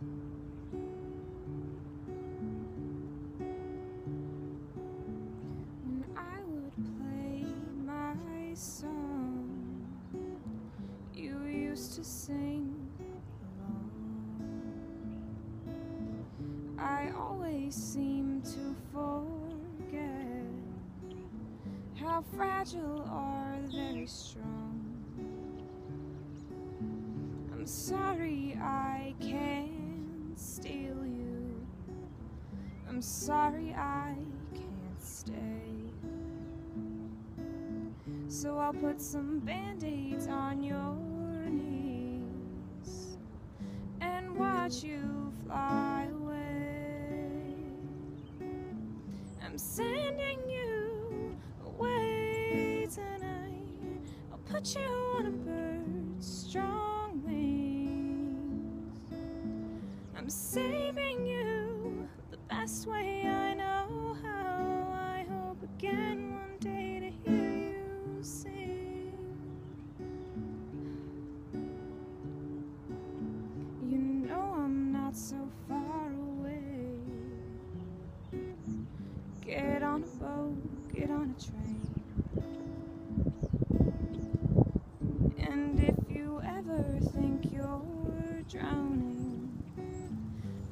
When I would play my song, you used to sing along. I always seem to forget how fragile are the very strong. I'm sorry I can't steal you. I'm sorry I can't stay. So I'll put some band aids on your knees and watch you fly away. I'm sending you away tonight. I'll put you on a bird's strong I'm saving you the best way I know how. I hope again one day to hear you sing. You know I'm not so far away. Get on a boat, get on a train. And if you ever think you're drowning,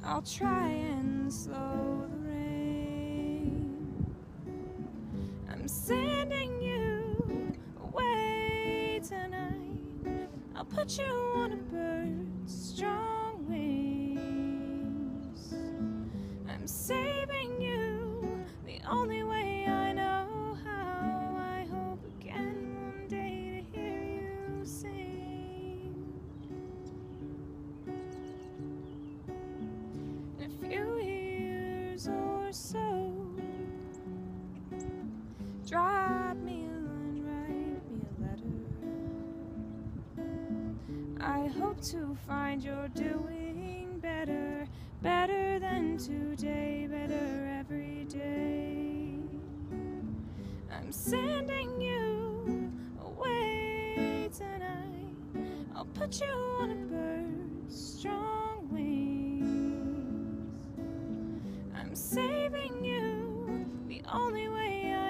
I'll try and slow the rain. I'm sending you away tonight. I'll put you on a bird's so, drop me a line, write me a letter. I hope to find you're doing better, better than today, better every day. I'm sending you away tonight. I'll put you on a bird's strong saving you. The only way I